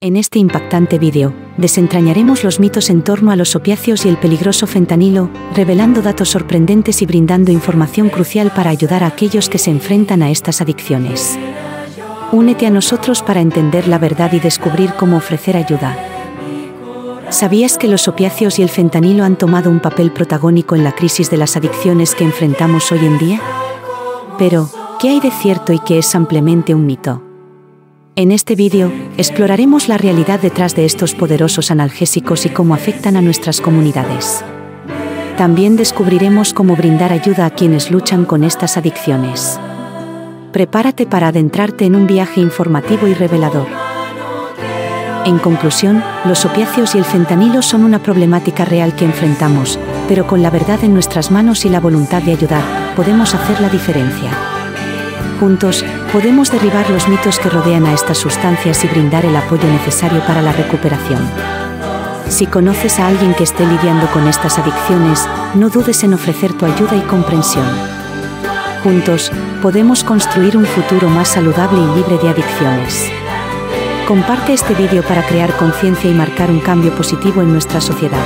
En este impactante vídeo, desentrañaremos los mitos en torno a los opiáceos y el peligroso fentanilo, revelando datos sorprendentes y brindando información crucial para ayudar a aquellos que se enfrentan a estas adicciones. Únete a nosotros para entender la verdad y descubrir cómo ofrecer ayuda. ¿Sabías que los opiáceos y el fentanilo han tomado un papel protagónico en la crisis de las adicciones que enfrentamos hoy en día? Pero, ¿qué hay de cierto y qué es ampliamente un mito? En este vídeo, exploraremos la realidad detrás de estos poderosos analgésicos y cómo afectan a nuestras comunidades. También descubriremos cómo brindar ayuda a quienes luchan con estas adicciones. Prepárate para adentrarte en un viaje informativo y revelador. En conclusión, los opiáceos y el fentanilo son una problemática real que enfrentamos, pero con la verdad en nuestras manos y la voluntad de ayudar, podemos hacer la diferencia. Juntos, podemos derribar los mitos que rodean a estas sustancias y brindar el apoyo necesario para la recuperación. Si conoces a alguien que esté lidiando con estas adicciones, no dudes en ofrecer tu ayuda y comprensión. Juntos, podemos construir un futuro más saludable y libre de adicciones. Comparte este vídeo para crear conciencia y marcar un cambio positivo en nuestra sociedad.